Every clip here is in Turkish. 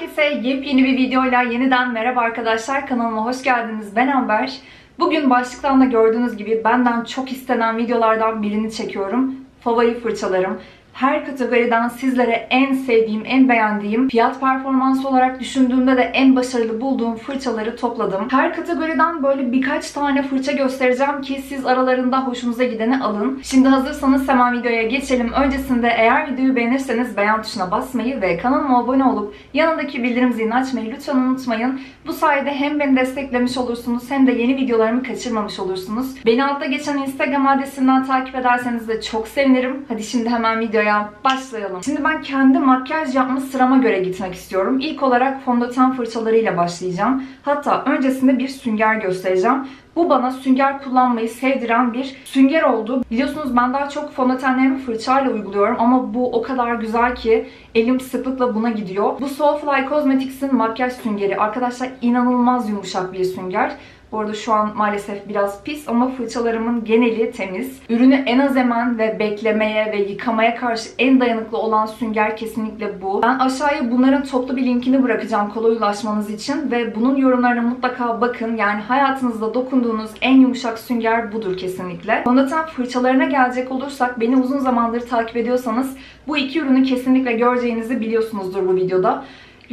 Herkese yepyeni bir videoyla yeniden merhaba arkadaşlar. Kanalıma hoş geldiniz. Ben Amber. Bugün başlıktan da gördüğünüz gibi benden çok istenen videolardan birini çekiyorum. Favori fırçalarım. Her kategoriden sizlere en sevdiğim, en beğendiğim, fiyat performans olarak düşündüğümde de en başarılı bulduğum fırçaları topladım. Her kategoriden böyle birkaç tane fırça göstereceğim ki siz aralarında hoşunuza gideni alın. Şimdi hazırsanız hemen videoya geçelim. Öncesinde eğer videoyu beğenirseniz beğen tuşuna basmayı ve kanalıma abone olup yanındaki bildirim zilini açmayı lütfen unutmayın. Bu sayede hem beni desteklemiş olursunuz hem de yeni videolarımı kaçırmamış olursunuz. Beni altta geçen Instagram adresinden takip ederseniz de çok sevinirim. Hadi şimdi hemen videoya başlayalım. Şimdi ben kendi makyaj yapma sırama göre gitmek istiyorum. İlk olarak fondöten fırçalarıyla başlayacağım. Hatta öncesinde bir sünger göstereceğim. Bu bana sünger kullanmayı sevdiren bir sünger oldu. Biliyorsunuz ben daha çok fondötenlerimi fırçayla uyguluyorum ama bu o kadar güzel ki elim sıklıkla buna gidiyor. Bu Soulfly Cosmetics'in makyaj süngeri. Arkadaşlar inanılmaz yumuşak bir sünger. Bu arada şu an maalesef biraz pis ama fırçalarımın geneli temiz. Ürünü en az emen ve beklemeye ve yıkamaya karşı en dayanıklı olan sünger kesinlikle bu. Ben aşağıya bunların toplu bir linkini bırakacağım kolay ulaşmanız için ve bunun yorumlarına mutlaka bakın. Yani hayatınızda dokunduğunuz en yumuşak sünger budur kesinlikle. Fondöten fırçalarına gelecek olursak beni uzun zamandır takip ediyorsanız bu iki ürünü kesinlikle göreceğinizi biliyorsunuzdur bu videoda.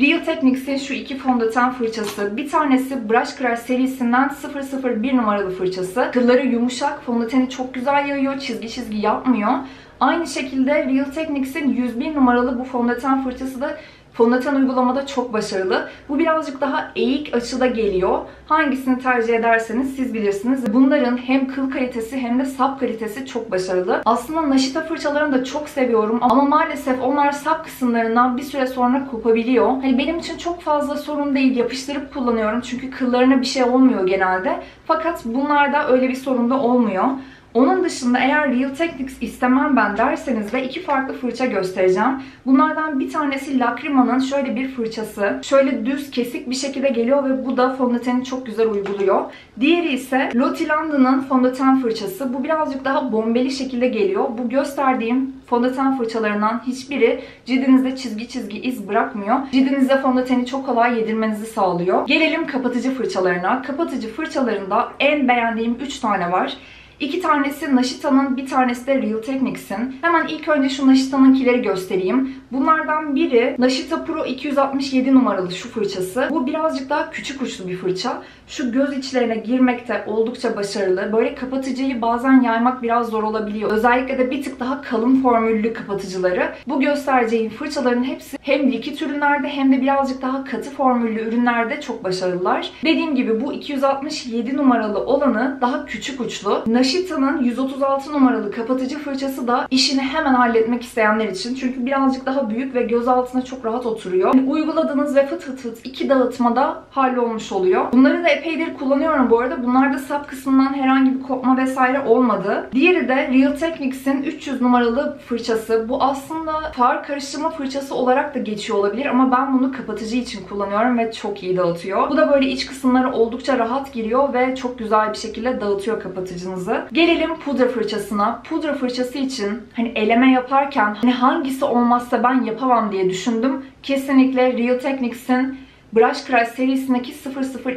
Real Techniques'in şu iki fondöten fırçası. Bir tanesi Brush Crush serisinden 001 numaralı fırçası. Kılları yumuşak, fondöteni çok güzel yayıyor, çizgi çizgi yapmıyor. Aynı şekilde Real Techniques'in 101 numaralı bu fondöten fırçası da Fondöten uygulamada çok başarılı. Bu birazcık daha eğik açıda geliyor. Hangisini tercih ederseniz siz bilirsiniz. Bunların hem kıl kalitesi hem de sap kalitesi çok başarılı. Aslında naşita fırçalarını da çok seviyorum ama maalesef onlar sap kısımlarından bir süre sonra kopabiliyor. Hani benim için çok fazla sorun değil. Yapıştırıp kullanıyorum çünkü kıllarına bir şey olmuyor genelde. Fakat bunlarda öyle bir sorun da olmuyor. Onun dışında eğer Real Techniques istemem ben derseniz ve iki farklı fırça göstereceğim. Bunlardan bir tanesi Lacrima'nın şöyle bir fırçası. Şöyle düz kesik bir şekilde geliyor ve bu da fondöteni çok güzel uyguluyor. Diğeri ise Lottie London'ın fondöten fırçası. Bu birazcık daha bombeli şekilde geliyor. Bu gösterdiğim fondöten fırçalarından hiçbiri cildinizde çizgi çizgi iz bırakmıyor. Cildinize fondöteni çok kolay yedirmenizi sağlıyor. Gelelim kapatıcı fırçalarına. Kapatıcı fırçalarında en beğendiğim 3 tane var. İki tanesi Naşita'nın, bir tanesi de Real Techniques'in. Hemen ilk önce şu Naşita'nınkileri göstereyim. Bunlardan biri Naşita Pro 267 numaralı şu fırçası. Bu birazcık daha küçük uçlu bir fırça. Şu göz içlerine girmekte oldukça başarılı. Böyle kapatıcıyı bazen yaymak biraz zor olabiliyor. Özellikle de bir tık daha kalın formüllü kapatıcıları. Bu göstereceğim fırçaların hepsi hem likit ürünlerde hem de birazcık daha katı formüllü ürünlerde çok başarılılar. Dediğim gibi bu 267 numaralı olanı daha küçük uçlu. Naşita'nın 136 numaralı kapatıcı fırçası da işini hemen halletmek isteyenler için. Çünkü birazcık daha büyük ve göz altına çok rahat oturuyor. Yani uyguladığınız ve fıt fıt fıt iki dağıtmada hallolmuş oluyor. Bunları da epeydir kullanıyorum bu arada. Bunlarda sap kısmından herhangi bir kopma vesaire olmadı. Diğeri de Real Techniques'in 300 numaralı fırçası. Bu aslında far karıştırma fırçası olarak da geçiyor olabilir ama ben bunu kapatıcı için kullanıyorum ve çok iyi dağıtıyor. Bu da böyle iç kısımları oldukça rahat giriyor ve çok güzel bir şekilde dağıtıyor kapatıcınızı. Gelelim pudra fırçasına. Pudra fırçası için hani eleme yaparken hani hangisi olmazsa ben yapamam diye düşündüm. Kesinlikle Real Techniques'in Brush Crush serisindeki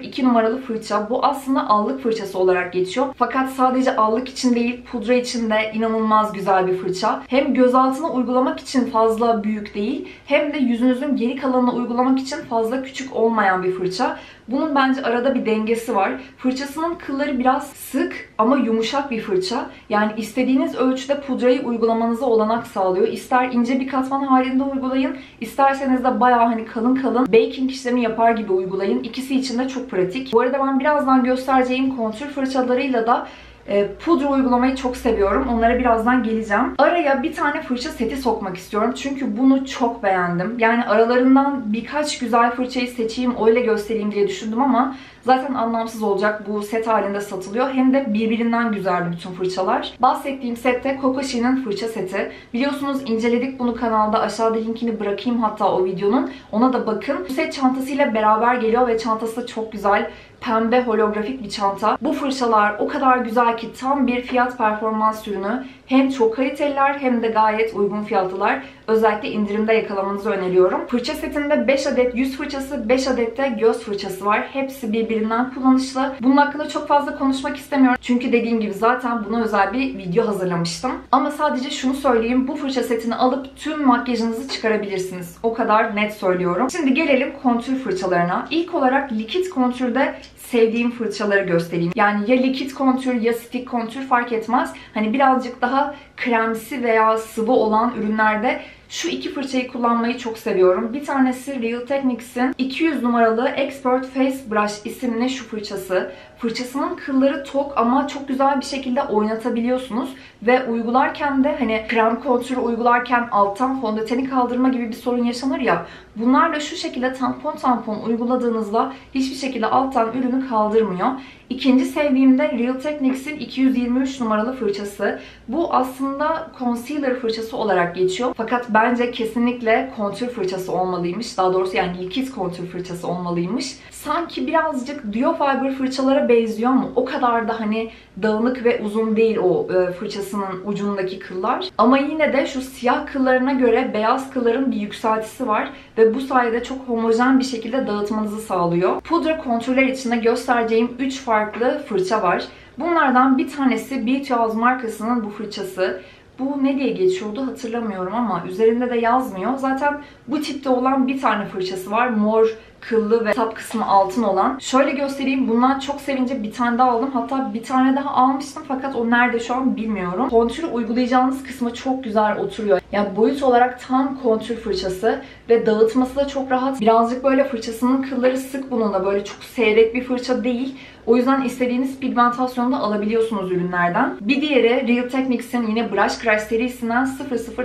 002 numaralı fırça. Bu aslında allık fırçası olarak geçiyor. Fakat sadece allık için değil pudra için de inanılmaz güzel bir fırça. Hem göz altına uygulamak için fazla büyük değil hem de yüzünüzün geri kalanına uygulamak için fazla küçük olmayan bir fırça. Bunun bence arada bir dengesi var. Fırçasının kılları biraz sık ama yumuşak bir fırça. Yani istediğiniz ölçüde pudrayı uygulamanıza olanak sağlıyor. İster ince bir katman halinde uygulayın, isterseniz de bayağı hani kalın kalın baking işlemi yapar gibi uygulayın. İkisi için de çok pratik. Bu arada ben birazdan göstereceğim kontür fırçalarıyla da e, pudra uygulamayı çok seviyorum. Onlara birazdan geleceğim. Araya bir tane fırça seti sokmak istiyorum. Çünkü bunu çok beğendim. Yani aralarından birkaç güzel fırçayı seçeyim, öyle göstereyim diye düşündüm ama zaten anlamsız olacak. Bu set halinde satılıyor. Hem de birbirinden güzeldi bütün fırçalar. Bahsettiğim sette Kokoshi'nin fırça seti. Biliyorsunuz inceledik bunu kanalda. Aşağıda linkini bırakayım hatta o videonun. Ona da bakın. Bu set çantasıyla beraber geliyor ve çantası çok güzel pembe holografik bir çanta. Bu fırçalar o kadar güzel ki tam bir fiyat performans ürünü. Hem çok kaliteliler hem de gayet uygun fiyatlılar. özellikle indirimde yakalamanızı öneriyorum. Fırça setinde 5 adet yüz fırçası, 5 adet de göz fırçası var. Hepsi birbirinden kullanışlı. Bunun hakkında çok fazla konuşmak istemiyorum. Çünkü dediğim gibi zaten buna özel bir video hazırlamıştım. Ama sadece şunu söyleyeyim. Bu fırça setini alıp tüm makyajınızı çıkarabilirsiniz. O kadar net söylüyorum. Şimdi gelelim kontür fırçalarına. İlk olarak likit kontürde sevdiğim fırçaları göstereyim. Yani ya likit kontür ya stick kontür fark etmez. Hani birazcık daha kremsi veya sıvı olan ürünlerde şu iki fırçayı kullanmayı çok seviyorum. Bir tanesi Real Techniques'in 200 numaralı Expert Face Brush isimli şu fırçası. Fırçasının kılları tok ama çok güzel bir şekilde oynatabiliyorsunuz. Ve uygularken de hani krem kontürü uygularken alttan fondöteni kaldırma gibi bir sorun yaşanır ya. Bunlarla şu şekilde tampon tampon uyguladığınızda hiçbir şekilde alttan ürünü kaldırmıyor. İkinci sevdiğim de Real Techniques'in 223 numaralı fırçası. Bu aslında concealer fırçası olarak geçiyor. Fakat bence kesinlikle kontür fırçası olmalıymış. Daha doğrusu yani likit kontür fırçası olmalıymış. Sanki birazcık Duo Fiber fırçalara benziyor mu? O kadar da hani dağınık ve uzun değil o e, fırçasının ucundaki kıllar. Ama yine de şu siyah kıllarına göre beyaz kılların bir yükseltisi var ve bu sayede çok homojen bir şekilde dağıtmanızı sağlıyor. Pudra kontürler içinde göstereceğim 3 farklı fırça var. Bunlardan bir tanesi Beauty House markasının bu fırçası. Bu ne diye geçiyordu hatırlamıyorum ama üzerinde de yazmıyor. Zaten bu tipte olan bir tane fırçası var. Mor kıllı ve sap kısmı altın olan. Şöyle göstereyim. Bundan çok sevince bir tane daha aldım. Hatta bir tane daha almıştım fakat o nerede şu an bilmiyorum. Kontürü uygulayacağınız kısmı çok güzel oturuyor. Yani boyut olarak tam kontür fırçası ve dağıtması da çok rahat. Birazcık böyle fırçasının kılları sık bununla böyle çok seyrek bir fırça değil. O yüzden istediğiniz pigmentasyonu da alabiliyorsunuz ürünlerden. Bir diğeri Real Techniques'in yine Brush Crush serisinden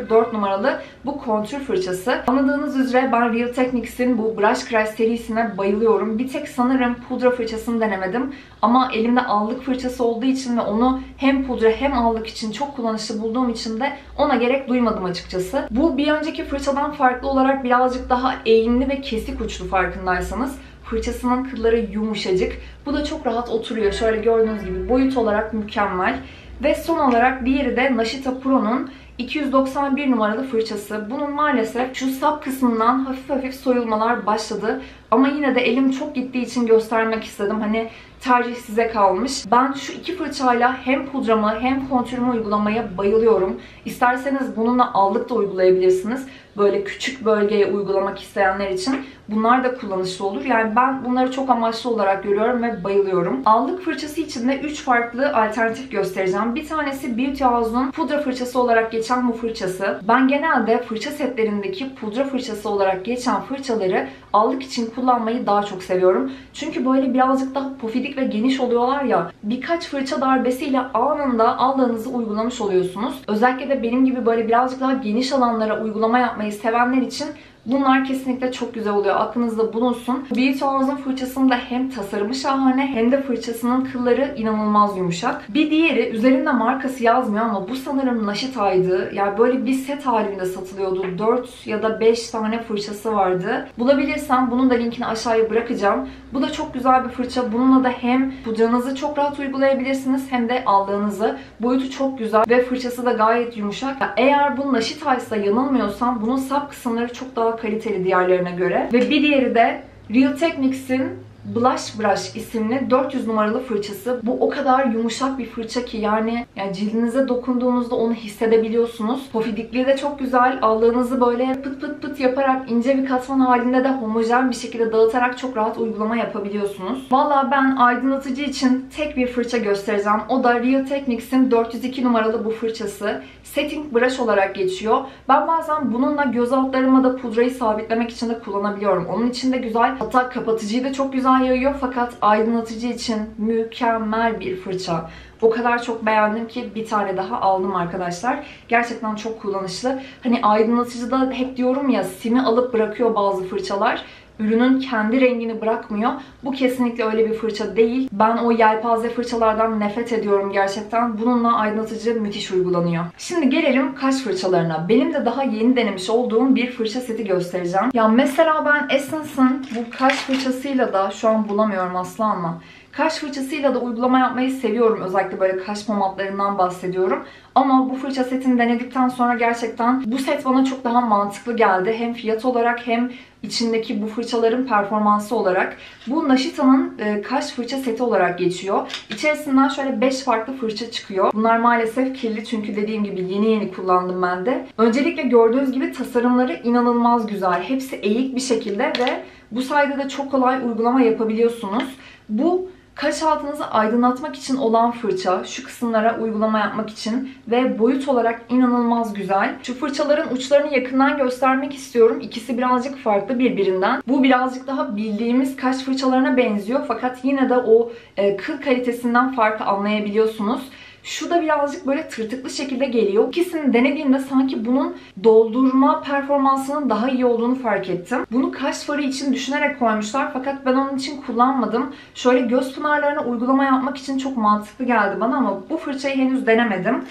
004 numaralı bu kontür fırçası. Anladığınız üzere ben Real Techniques'in bu Brush Crush serisine bayılıyorum. Bir tek sanırım pudra fırçasını denemedim. Ama elimde allık fırçası olduğu için ve onu hem pudra hem allık için çok kullanışlı bulduğum için de ona gerek duymadım açıkçası. Bu bir önceki fırçadan farklı olarak birazcık daha eğimli ve kesik uçlu farkındaysanız. Fırçasının kılları yumuşacık. Bu da çok rahat oturuyor. Şöyle gördüğünüz gibi boyut olarak mükemmel. Ve son olarak diğeri de Nashita Pro'nun 291 numaralı fırçası. Bunun maalesef şu sap kısmından hafif hafif soyulmalar başladı. Ama yine de elim çok gittiği için göstermek istedim. Hani tercih size kalmış. Ben şu iki fırçayla hem pudramı hem kontürümü uygulamaya bayılıyorum. İsterseniz bununla allık da uygulayabilirsiniz. Böyle küçük bölgeye uygulamak isteyenler için bunlar da kullanışlı olur. Yani ben bunları çok amaçlı olarak görüyorum ve bayılıyorum. Allık fırçası için de 3 farklı alternatif göstereceğim. Bir tanesi Beauty House'un pudra fırçası olarak geçen bu fırçası. Ben genelde fırça setlerindeki pudra fırçası olarak geçen fırçaları allık için kullanmayı daha çok seviyorum. Çünkü böyle birazcık daha pofidik ve geniş oluyorlar ya. Birkaç fırça darbesiyle anında aldığınızı uygulamış oluyorsunuz. Özellikle de benim gibi böyle birazcık daha geniş alanlara uygulama yapmayı sevenler için Bunlar kesinlikle çok güzel oluyor. Aklınızda bulunsun. Beauty House'un fırçasının da hem tasarımı şahane hem de fırçasının kılları inanılmaz yumuşak. Bir diğeri üzerinde markası yazmıyor ama bu sanırım Nashita'ydı. Yani böyle bir set halinde satılıyordu. 4 ya da 5 tane fırçası vardı. Bulabilirsem bunun da linkini aşağıya bırakacağım. Bu da çok güzel bir fırça. Bununla da hem pudranızı çok rahat uygulayabilirsiniz hem de aldığınızı. Boyutu çok güzel ve fırçası da gayet yumuşak. Eğer bu Nashita ise yanılmıyorsam bunun sap kısımları çok daha kaliteli diğerlerine göre. Ve bir diğeri de Real Techniques'in Blush Brush isimli 400 numaralı fırçası. Bu o kadar yumuşak bir fırça ki yani, yani cildinize dokunduğunuzda onu hissedebiliyorsunuz. Pofidikliği de çok güzel. Aldığınızı böyle pıt pıt pıt yaparak ince bir katman halinde de homojen bir şekilde dağıtarak çok rahat uygulama yapabiliyorsunuz. Valla ben aydınlatıcı için tek bir fırça göstereceğim. O da Real Techniques'in 402 numaralı bu fırçası. Setting Brush olarak geçiyor. Ben bazen bununla göz altlarıma da pudrayı sabitlemek için de kullanabiliyorum. Onun için de güzel. Hatta kapatıcıyı da çok güzel yayıyor fakat aydınlatıcı için mükemmel bir fırça. O kadar çok beğendim ki bir tane daha aldım arkadaşlar. Gerçekten çok kullanışlı. Hani aydınlatıcıda hep diyorum ya simi alıp bırakıyor bazı fırçalar ürünün kendi rengini bırakmıyor. Bu kesinlikle öyle bir fırça değil. Ben o yelpaze fırçalardan nefret ediyorum gerçekten. Bununla aydınlatıcı müthiş uygulanıyor. Şimdi gelelim kaş fırçalarına. Benim de daha yeni denemiş olduğum bir fırça seti göstereceğim. Ya mesela ben Essence'ın bu kaş fırçasıyla da şu an bulamıyorum asla ama Kaş fırçasıyla da uygulama yapmayı seviyorum. Özellikle böyle kaş pomatlarından bahsediyorum. Ama bu fırça setini denedikten sonra gerçekten bu set bana çok daha mantıklı geldi. Hem fiyat olarak hem içindeki bu fırçaların performansı olarak. Bu Nashita'nın e, kaş fırça seti olarak geçiyor. İçerisinden şöyle 5 farklı fırça çıkıyor. Bunlar maalesef kirli çünkü dediğim gibi yeni yeni kullandım ben de. Öncelikle gördüğünüz gibi tasarımları inanılmaz güzel. Hepsi eğik bir şekilde ve bu sayede de çok kolay uygulama yapabiliyorsunuz. Bu kaş altınızı aydınlatmak için olan fırça, şu kısımlara uygulama yapmak için ve boyut olarak inanılmaz güzel. Şu fırçaların uçlarını yakından göstermek istiyorum. İkisi birazcık farklı birbirinden. Bu birazcık daha bildiğimiz kaş fırçalarına benziyor fakat yine de o e, kıl kalitesinden farkı anlayabiliyorsunuz. Şu da birazcık böyle tırtıklı şekilde geliyor. İkisini denediğimde sanki bunun doldurma performansının daha iyi olduğunu fark ettim. Bunu kaş farı için düşünerek koymuşlar fakat ben onun için kullanmadım. Şöyle göz pınarlarına uygulama yapmak için çok mantıklı geldi bana ama bu fırçayı henüz denemedim.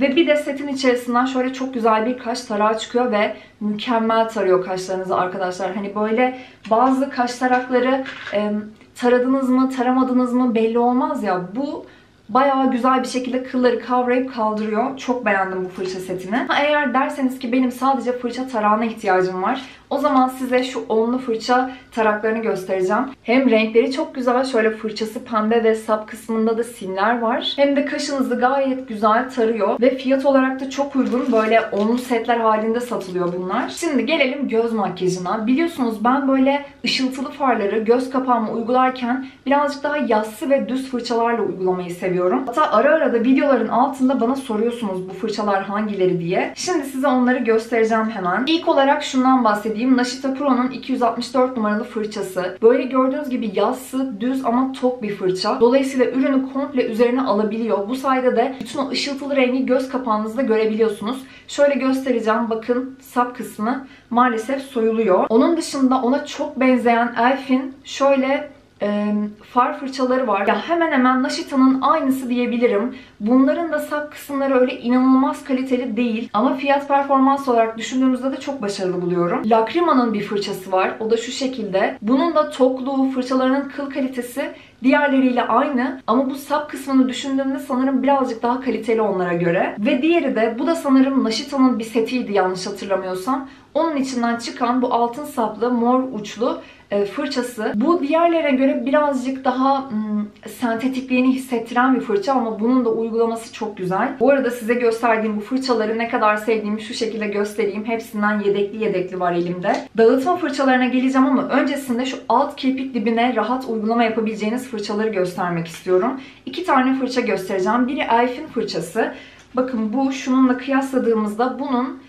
Ve bir de setin içerisinden şöyle çok güzel bir kaş tarağı çıkıyor ve mükemmel tarıyor kaşlarınızı arkadaşlar. Hani böyle bazı kaş tarakları e, taradınız mı taramadınız mı belli olmaz ya. Bu Bayağı güzel bir şekilde kılları kavrayıp kaldırıyor. Çok beğendim bu fırça setini. Ha, eğer derseniz ki benim sadece fırça tarağına ihtiyacım var. O zaman size şu onlu fırça taraklarını göstereceğim. Hem renkleri çok güzel. Şöyle fırçası pembe ve sap kısmında da simler var. Hem de kaşınızı gayet güzel tarıyor. Ve fiyat olarak da çok uygun. Böyle onlu setler halinde satılıyor bunlar. Şimdi gelelim göz makyajına. Biliyorsunuz ben böyle ışıltılı farları göz kapağıma uygularken birazcık daha yassı ve düz fırçalarla uygulamayı seviyorum. Hatta ara ara da videoların altında bana soruyorsunuz bu fırçalar hangileri diye. Şimdi size onları göstereceğim hemen. İlk olarak şundan bahsedeyim. Nashita Pro'nun 264 numaralı fırçası. Böyle gördüğünüz gibi yassı, düz ama tok bir fırça. Dolayısıyla ürünü komple üzerine alabiliyor. Bu sayede de bütün o ışıltılı rengi göz kapağınızda görebiliyorsunuz. Şöyle göstereceğim. Bakın sap kısmı maalesef soyuluyor. Onun dışında ona çok benzeyen Elf'in şöyle e, far fırçaları var. Ya hemen hemen Nashita'nın aynısı diyebilirim. Bunların da sap kısımları öyle inanılmaz kaliteli değil. Ama fiyat performans olarak düşündüğümüzde de çok başarılı buluyorum. Lacrima'nın bir fırçası var. O da şu şekilde. Bunun da tokluğu, fırçalarının kıl kalitesi diğerleriyle aynı. Ama bu sap kısmını düşündüğümde sanırım birazcık daha kaliteli onlara göre. Ve diğeri de bu da sanırım Nashita'nın bir setiydi yanlış hatırlamıyorsam. Onun içinden çıkan bu altın saplı mor uçlu fırçası. Bu diğerlerine göre birazcık daha ım, sentetikliğini hissettiren bir fırça ama bunun da uygulaması çok güzel. Bu arada size gösterdiğim bu fırçaları ne kadar sevdiğimi şu şekilde göstereyim. Hepsinden yedekli yedekli var elimde. Dağıtma fırçalarına geleceğim ama öncesinde şu alt kirpik dibine rahat uygulama yapabileceğiniz fırçaları göstermek istiyorum. İki tane fırça göstereceğim. Biri Elf'in fırçası. Bakın bu şununla kıyasladığımızda bunun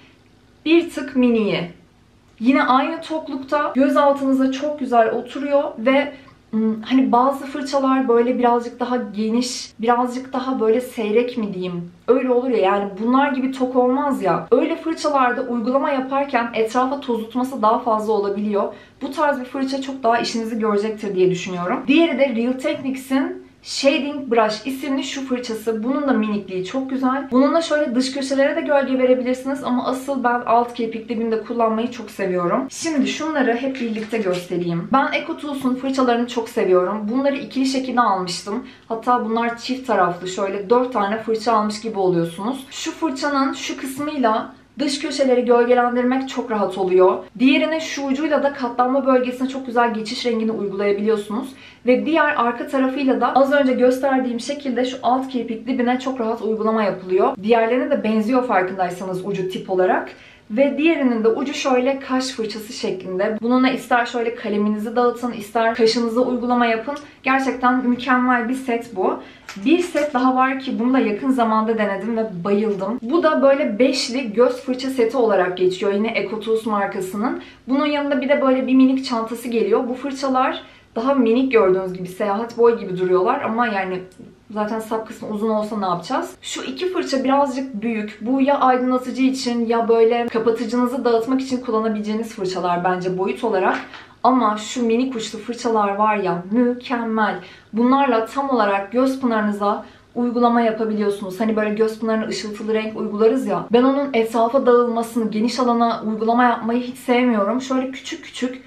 bir tık miniyi. Yine aynı toklukta göz altınıza çok güzel oturuyor ve hani bazı fırçalar böyle birazcık daha geniş, birazcık daha böyle seyrek mi diyeyim? Öyle olur ya yani bunlar gibi tok olmaz ya. Öyle fırçalarda uygulama yaparken etrafa tozutması daha fazla olabiliyor. Bu tarz bir fırça çok daha işinizi görecektir diye düşünüyorum. Diğeri de Real Techniques'in Shading Brush isimli şu fırçası. Bunun da minikliği çok güzel. Bununla şöyle dış köşelere de gölge verebilirsiniz ama asıl ben alt kirpik dibinde kullanmayı çok seviyorum. Şimdi şunları hep birlikte göstereyim. Ben Eco Tools'un fırçalarını çok seviyorum. Bunları ikili şekilde almıştım. Hatta bunlar çift taraflı. Şöyle 4 tane fırça almış gibi oluyorsunuz. Şu fırçanın şu kısmıyla Dış köşeleri gölgelendirmek çok rahat oluyor. Diğerine şu ucuyla da katlanma bölgesine çok güzel geçiş rengini uygulayabiliyorsunuz. Ve diğer arka tarafıyla da az önce gösterdiğim şekilde şu alt kirpik dibine çok rahat uygulama yapılıyor. Diğerlerine de benziyor farkındaysanız ucu tip olarak. Ve diğerinin de ucu şöyle kaş fırçası şeklinde. Bununla ister şöyle kaleminizi dağıtın, ister kaşınıza uygulama yapın. Gerçekten mükemmel bir set bu. Bir set daha var ki bunu da yakın zamanda denedim ve bayıldım. Bu da böyle beşli göz fırça seti olarak geçiyor. Yine Ecotools markasının. Bunun yanında bir de böyle bir minik çantası geliyor. Bu fırçalar daha minik gördüğünüz gibi seyahat boy gibi duruyorlar ama yani Zaten sap kısmı uzun olsa ne yapacağız? Şu iki fırça birazcık büyük. Bu ya aydınlatıcı için ya böyle kapatıcınızı dağıtmak için kullanabileceğiniz fırçalar bence boyut olarak. Ama şu mini uçlu fırçalar var ya mükemmel. Bunlarla tam olarak göz pınarınıza uygulama yapabiliyorsunuz. Hani böyle göz pınarına ışıltılı renk uygularız ya. Ben onun etrafa dağılmasını, geniş alana uygulama yapmayı hiç sevmiyorum. Şöyle küçük küçük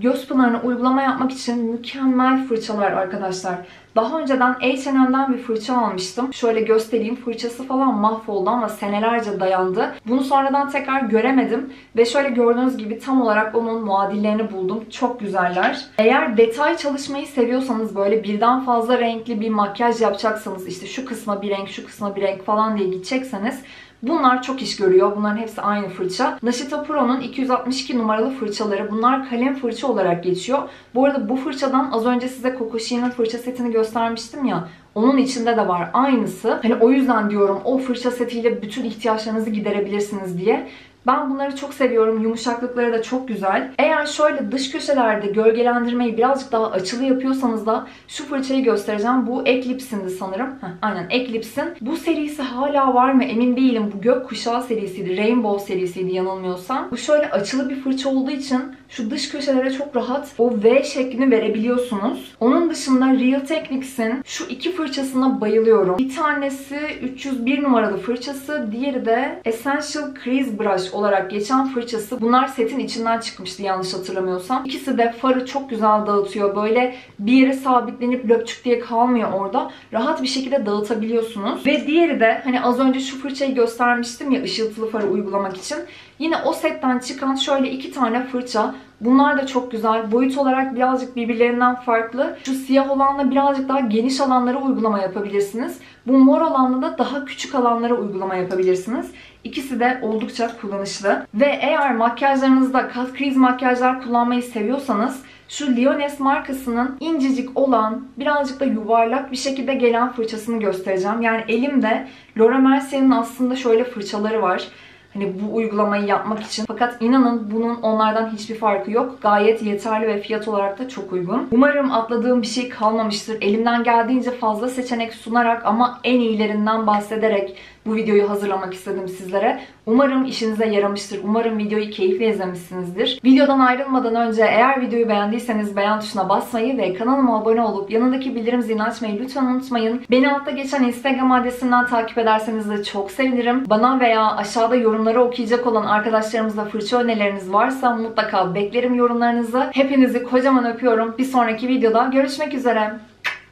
Göz pınarına uygulama yapmak için mükemmel fırçalar arkadaşlar. Daha önceden H&M'den bir fırça almıştım. Şöyle göstereyim. Fırçası falan mahvoldu ama senelerce dayandı. Bunu sonradan tekrar göremedim. Ve şöyle gördüğünüz gibi tam olarak onun muadillerini buldum. Çok güzeller. Eğer detay çalışmayı seviyorsanız böyle birden fazla renkli bir makyaj yapacaksanız işte şu kısma bir renk, şu kısma bir renk falan diye gidecekseniz Bunlar çok iş görüyor. Bunların hepsi aynı fırça. Nashita Pro'nun 262 numaralı fırçaları. Bunlar kalem fırça olarak geçiyor. Bu arada bu fırçadan az önce size Coco Shee'nin fırça setini göstermiştim ya. Onun içinde de var aynısı. Hani o yüzden diyorum o fırça setiyle bütün ihtiyaçlarınızı giderebilirsiniz diye. Ben bunları çok seviyorum. Yumuşaklıkları da çok güzel. Eğer şöyle dış köşelerde gölgelendirmeyi birazcık daha açılı yapıyorsanız da şu fırçayı göstereceğim. Bu Eclipse'indi sanırım. Heh, aynen Eclipse'in. Bu serisi hala var mı emin değilim. Bu gökkuşağı serisiydi. Rainbow serisiydi yanılmıyorsam. Bu şöyle açılı bir fırça olduğu için şu dış köşelere çok rahat o V şeklini verebiliyorsunuz. Onun dışında Real Techniques'in şu iki fırçasına bayılıyorum. Bir tanesi 301 numaralı fırçası, diğeri de Essential Crease Brush olarak geçen fırçası. Bunlar setin içinden çıkmıştı yanlış hatırlamıyorsam. İkisi de farı çok güzel dağıtıyor. Böyle bir yere sabitlenip löpçük diye kalmıyor orada. Rahat bir şekilde dağıtabiliyorsunuz. Ve diğeri de hani az önce şu fırçayı göstermiştim ya ışıltılı farı uygulamak için. Yine o setten çıkan şöyle iki tane fırça. Bunlar da çok güzel. Boyut olarak birazcık birbirlerinden farklı. Şu siyah olanla birazcık daha geniş alanlara uygulama yapabilirsiniz. Bu mor olanla da daha küçük alanlara uygulama yapabilirsiniz. İkisi de oldukça kullanışlı. Ve eğer makyajlarınızda kat kriz makyajlar kullanmayı seviyorsanız şu Liones markasının incecik olan, birazcık da yuvarlak bir şekilde gelen fırçasını göstereceğim. Yani elimde Laura Mercier'in aslında şöyle fırçaları var. Hani bu uygulamayı yapmak için. Fakat inanın bunun onlardan hiçbir farkı yok. Gayet yeterli ve fiyat olarak da çok uygun. Umarım atladığım bir şey kalmamıştır. Elimden geldiğince fazla seçenek sunarak ama en iyilerinden bahsederek bu videoyu hazırlamak istedim sizlere. Umarım işinize yaramıştır. Umarım videoyu keyifle izlemişsinizdir. Videodan ayrılmadan önce eğer videoyu beğendiyseniz beğen tuşuna basmayı ve kanalıma abone olup yanındaki bildirim zilini açmayı lütfen unutmayın. Beni altta geçen Instagram adresinden takip ederseniz de çok sevinirim. Bana veya aşağıda yorumları okuyacak olan arkadaşlarımızla fırça önerileriniz varsa mutlaka beklerim yorumlarınızı. Hepinizi kocaman öpüyorum. Bir sonraki videoda görüşmek üzere.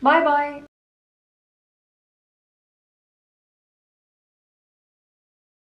Bay bay.